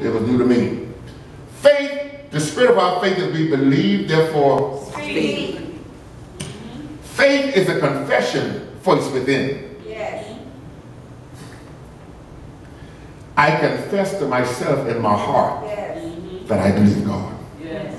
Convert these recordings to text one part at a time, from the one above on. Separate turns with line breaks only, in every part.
new, it was new to me. Faith, the spirit of our faith is we believe, therefore
Speak.
Faith is a confession voice within.
Yes.
I confess to myself in my heart
Yes.
that I believe God.
Yes.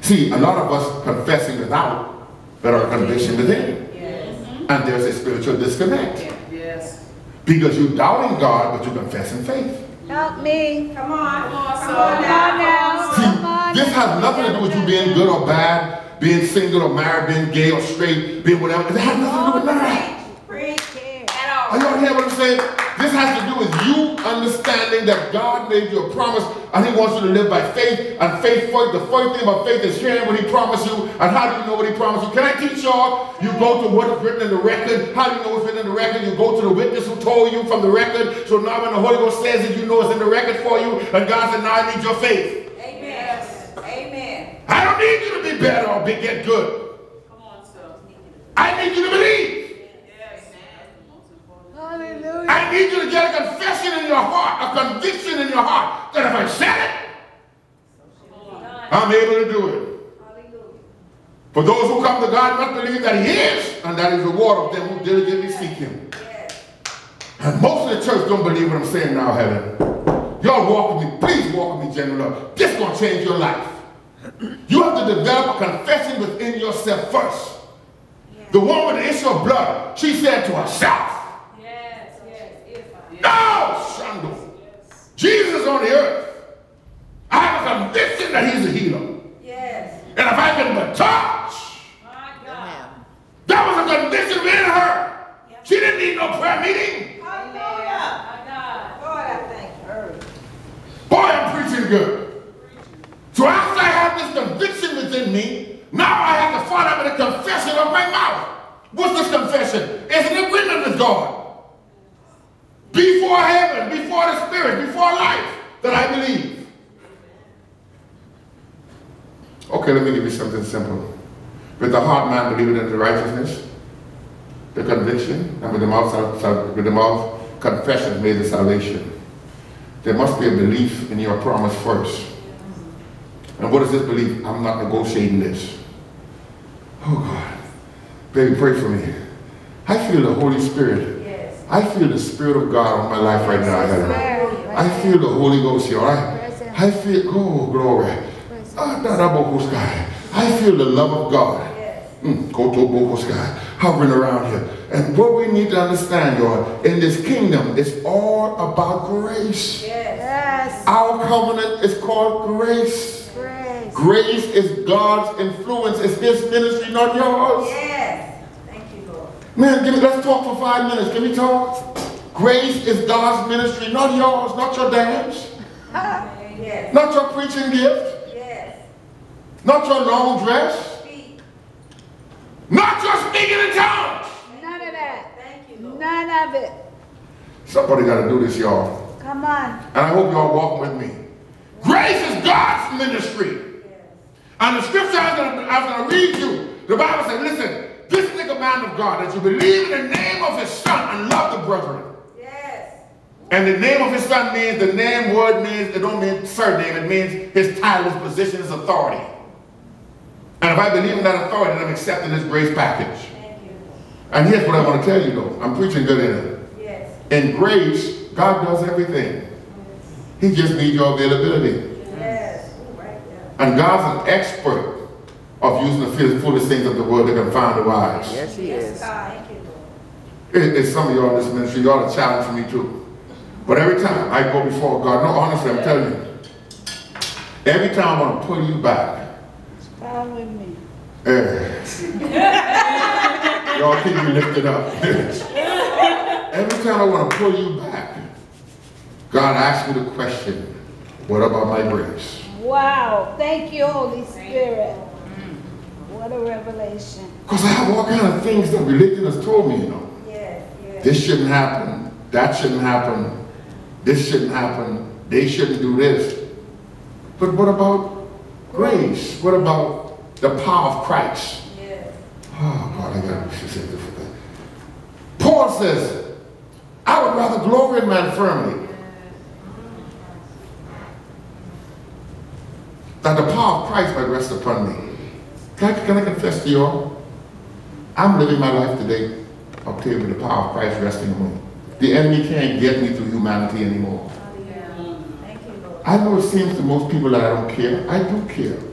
See, a lot of us confessing without, but our conviction within.
Yes.
And there's a spiritual disconnect.
Yes.
Because you're doubting God, but you confess in faith.
Help me.
Come on.
Come on,
Come
son.
on
Come
now.
on now.
See,
Come on.
this has nothing to do with you being good or bad, being single or married, being gay or straight, being whatever. It has nothing to do with that.
Preach.
Here.
Are y'all hear what I'm saying? This has to do with you understanding that God made you a promise and He wants you to live by faith. And faith, first, the first thing about faith is hearing what He promised you. And how do you know what He promised you? Can I teach y'all? You go to what is written in the record. How do you know what's written in the record? You go to the witness who told you from the record. So now when the Holy Ghost says it, you know it's in the record for you. And God said, now I need your faith.
Amen. Amen.
I don't need you to be better or be get good.
Come on, sir.
I need you to believe.
Yes.
Hallelujah.
I need you to get a confession in your heart, a conviction in your heart that if I said it, I'm able to do it.
Hallelujah.
For those who come to God must believe that He is, and that is the reward of them who diligently seek Him.
Yes.
And most of the church don't believe what I'm saying now, Helen. Y'all walk with me. Please walk with me, General. This gonna change your life. You have to develop a confession within yourself first. The woman with the issue of blood, she said to herself,
Yes. Yes. If I.
No, Shandor. Jesus is on the earth. I have a conviction that he's a healer.
Yes.
And if I can but touch,
My God.
that was a conviction within her. She didn't need no prayer meeting.
Hallelujah. My God. Lord, I thank her.
Boy, I'm preaching good. So after I have this conviction within me, now I have to follow up with a confession of my mouth. What's this confession? It's an agreement with God. Before heaven, before the spirit, before life, that I believe. Okay, let me give you something simple. With the heart man believing in the righteousness, the conviction, and with the mouth, with the mouth confession made the salvation. There must be a belief in your promise first. And what is this belief? I'm not negotiating this. Oh God. Baby, pray for me. I feel the Holy Spirit.
Yes.
I feel the Spirit of God on my life right now. I feel the Holy Ghost here. I, I feel, oh, glory. Ah, da, da, bo, ho, sky. I feel the love of God.
Yes.
Mm, go to bo, ho, sky. Hovering around here. And what we need to understand, y'all, in this kingdom, it's all about grace.
Yes.
Our covenant is called grace.
Praise.
Grace is God's influence. It's His ministry, not yours.
Yes. Thank you, Lord.
Man, give me, let's talk for five minutes. Can we talk? Grace is God's ministry, not yours, not your dance,
Yes.
not your preaching gift,
Yes.
not your long dress. Not just speaking in tongues.
None of that.
Thank you, Lord.
None of it.
Somebody got to do this, y'all.
Come on.
And I hope y'all walking with me. Grace is God's ministry. And the scripture I was gonna- I was going to read you, the Bible said, listen, this is the command of God, that you believe in the name of his son and love the brethren.
Yes.
And the name of his son means, the name word means, it don't mean surname, it means his title, his position, his authority. And if I believe in that authority, then I'm accepting this grace package.
Thank you.
And here's what I want to tell you though. I'm preaching good in it.
Yes.
In grace, God does everything. He just needs your availability.
Yes. Ooh, right there.
And God's an expert of using the foolish things of the world to confound the wise.
Yes, he
Yes,
is.
God. Thank you, Lord.
It- It's some of y'all in this ministry, y'all a challenge me too. But every time I go before God, no, honestly, I'm telling you, every time I want to pull you back,
With me.
eh, y'all keep me lifted up. every time I want to pull you back, God asks me the question, what about my grace?
Wow. Thank you, Holy Spirit. What a revelation.
Because I have all kind of things that religion has told me, you know.
Yes. Yes.
This shouldn't happen. That shouldn't happen. This shouldn't happen. They shouldn't do this. But what about grace? What about the power of Christ?
Yes.
Oh, God, I got to say this for that. Paul says, I would rather glory in my firmly. that the power of Christ might rest upon me. Can I, can I confess to you all? I'm living my life today up here with the power of Christ resting on me. The enemy can't get me through humanity anymore.
Thank you, Lord.
I know it seems to most people that I don't care. I do care.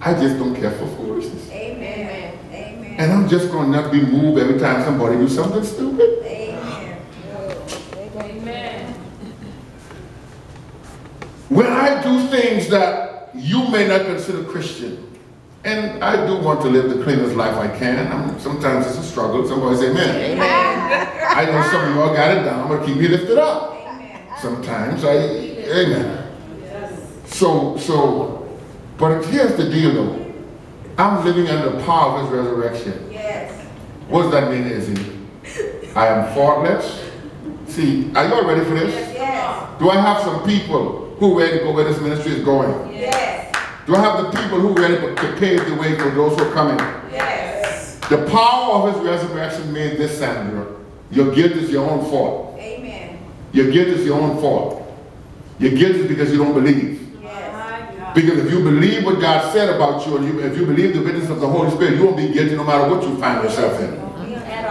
I just don't care for foolishness.
Amen. Amen.
And I'm just going to not be moved every time somebody do something stupid.
Amen.
Amen.
When I do things that you may not consider Christian, and I do want to live the cleanest life I can. I'm, sometimes it's a struggle. Somebody say, amen. Amen. I know some of y'all got it down, but keep me lifted up.
Amen.
Sometimes I, amen. So, so, but here's the deal though. I'm living under the power of his resurrection.
Yes.
What does that mean, Izzy? I am faultless. See, are y'all ready for this?
Yes.
Do I have some people who are ready to go where this ministry is going?
Yes.
Do I have the people who are ready to to pave the way for those who are coming?
Yes.
The power of his resurrection made this, Sandra. Your guilt is your own fault.
Amen.
Your guilt is your own fault. Your guilt is because you don't believe. Because if you believe what God said about you, and you, if you believe the witness of the Holy Spirit, you won't be guilty no matter what you find yourself in.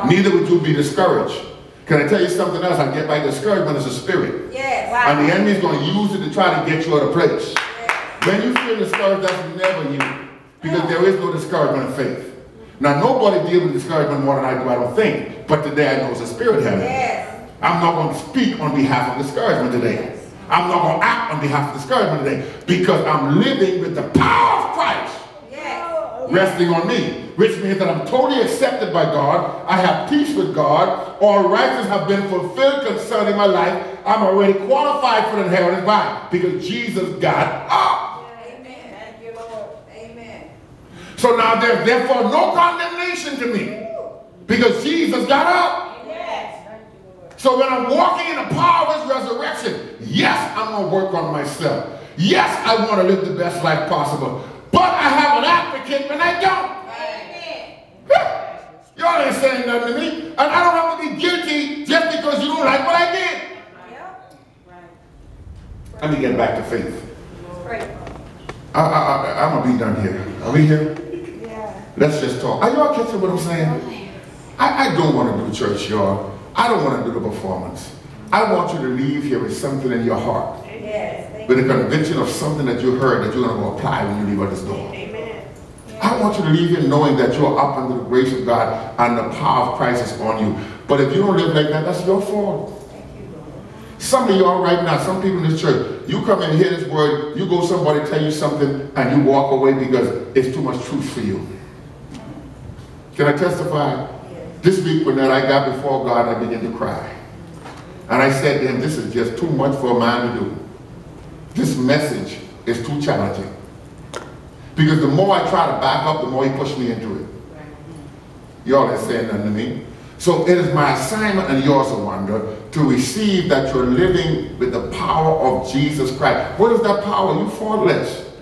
Neither would you be discouraged. Can I tell you something else? I get by discouragement is a spirit.
Yes.
And the enemy is going to use it to try to get you out of place.
Yes.
When you feel discouraged, that's never you. Because there is no discouragement in faith. Now, nobody deals with discouragement more than I do, I don't think. But today I know it's a spirit heaven.
Yes.
I'm not going to speak on behalf of discouragement today. I'm not going to act on behalf of discouragement today. Because I'm living with the power of Christ
Yes.
resting on me. Which means that I'm totally accepted by God. I have peace with God. All righteousness have been fulfilled concerning my life. I'm already qualified for the inheritance. Why? Because Jesus got up.
Amen. Thank you, Lord. Amen.
So now there's therefore no condemnation to me because Jesus got up.
Yes. Thank you, Lord.
So when I'm walking in the power of his resurrection, yes, I'm going to work on myself. Yes, I want to live the best life possible. But I have an advocate when I don't.
Amen.
Y'all ain't saying nothing to me. And I don't have to be guilty just because you don't like what I did.
Yep.
Let me get back to faith.
Pray.
I, I, I, I'm going to be done here. Are we here?
Yeah.
Let's just talk. Are y'all catching what I'm saying? Oh, I, I don't want to do church, y'all. I don't want to do the performance. I want you to leave here with something in your heart,
Yes.
With a conviction of something that you heard that you're going to apply when you leave out this door.
Amen.
I want you to leave here knowing that you're up under the grace of God and the power of Christ is on you. But if you don't live like that, that's your fault.
Thank you, Lord.
Some of y'all right now, some people in this church, you come and hear this word, you go somebody tell you something, and you walk away because it's too much truth for you. Can I testify? This week when that I got before God, I began to cry. And I said to him, this is just too much for a man to do. This message is too challenging. Because the more I try to back up, the more he pushed me into it. Y'all ain't saying nothing to me. So it is my assignment and yours, I wonder, to receive that you're living with the power of Jesus Christ. What is that power? You faultless.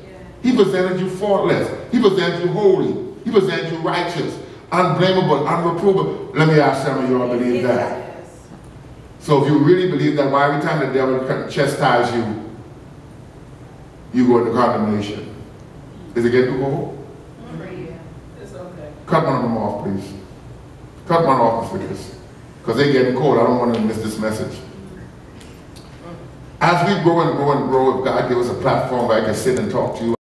He presented you faultless. He presented you holy. He presented you righteous, unblameable, unreprovable. Let me ask some of you all believe that. So if you really believe that, why every time the devil chastise you, you go into condemnation? Is it getting too cold?
It's okay.
Cut one of them off, please. Cut one off for this. Because they're getting cold. I don't want to miss this message. As we grow and grow and grow, if God give us a platform where I can sit and talk to you